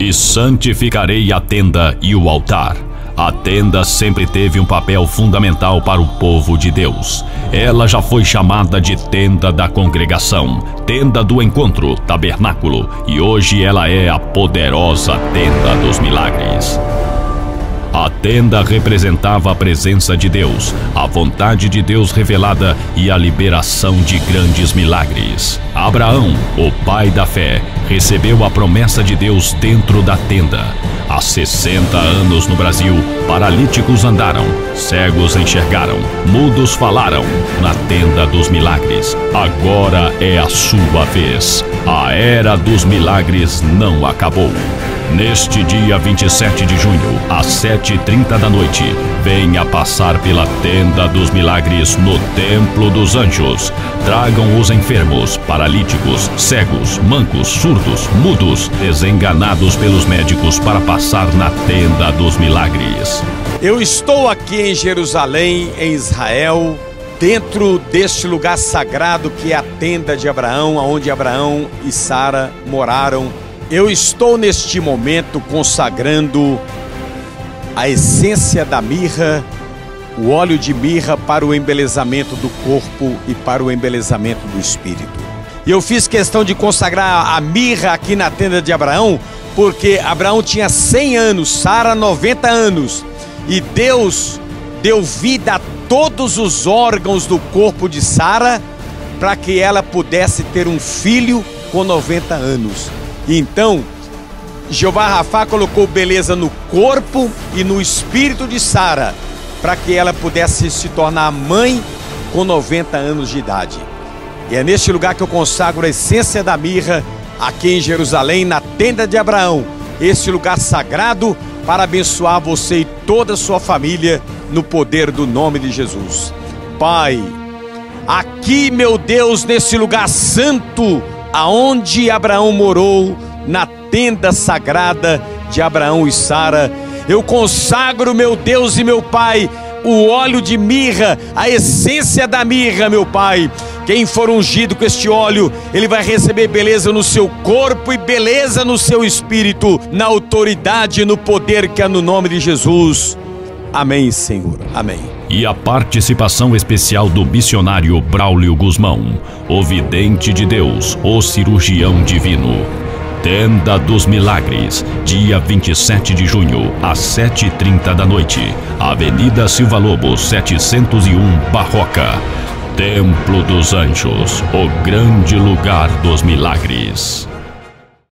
E santificarei a tenda e o altar. A tenda sempre teve um papel fundamental para o povo de Deus. Ela já foi chamada de tenda da congregação, tenda do encontro, tabernáculo, e hoje ela é a poderosa tenda dos milagres. A tenda representava a presença de Deus, a vontade de Deus revelada e a liberação de grandes milagres. Abraão, o pai da fé, recebeu a promessa de Deus dentro da tenda. Há 60 anos no Brasil, paralíticos andaram, cegos enxergaram, mudos falaram na tenda dos milagres. Agora é a sua vez. A era dos milagres não acabou. Neste dia 27 de junho, às 7h30 da noite, venha passar pela Tenda dos Milagres no Templo dos Anjos. Tragam os enfermos, paralíticos, cegos, mancos, surdos, mudos, desenganados pelos médicos para passar na Tenda dos Milagres. Eu estou aqui em Jerusalém, em Israel, dentro deste lugar sagrado que é a tenda de Abraão, onde Abraão e Sara moraram eu estou neste momento consagrando a essência da mirra, o óleo de mirra para o embelezamento do corpo e para o embelezamento do espírito. E eu fiz questão de consagrar a mirra aqui na tenda de Abraão, porque Abraão tinha 100 anos, Sara 90 anos, e Deus deu vida a todos os órgãos do corpo de Sara para que ela pudesse ter um filho com 90 anos. Então, Jeová Rafá colocou beleza no corpo e no espírito de Sara, para que ela pudesse se tornar mãe com 90 anos de idade. E é neste lugar que eu consagro a essência da mirra, aqui em Jerusalém, na tenda de Abraão, esse lugar sagrado para abençoar você e toda a sua família no poder do nome de Jesus. Pai, aqui, meu Deus, nesse lugar santo, aonde Abraão morou, na tenda sagrada de Abraão e Sara. Eu consagro, meu Deus e meu Pai, o óleo de mirra, a essência da mirra, meu Pai. Quem for ungido com este óleo, ele vai receber beleza no seu corpo e beleza no seu espírito, na autoridade e no poder que é no nome de Jesus. Amém, Senhor. Amém. E a participação especial do missionário Braulio Guzmão, o vidente de Deus, o cirurgião divino. Tenda dos Milagres, dia 27 de junho, às 7h30 da noite. Avenida Silva Lobo, 701, Barroca. Templo dos Anjos, o grande lugar dos milagres.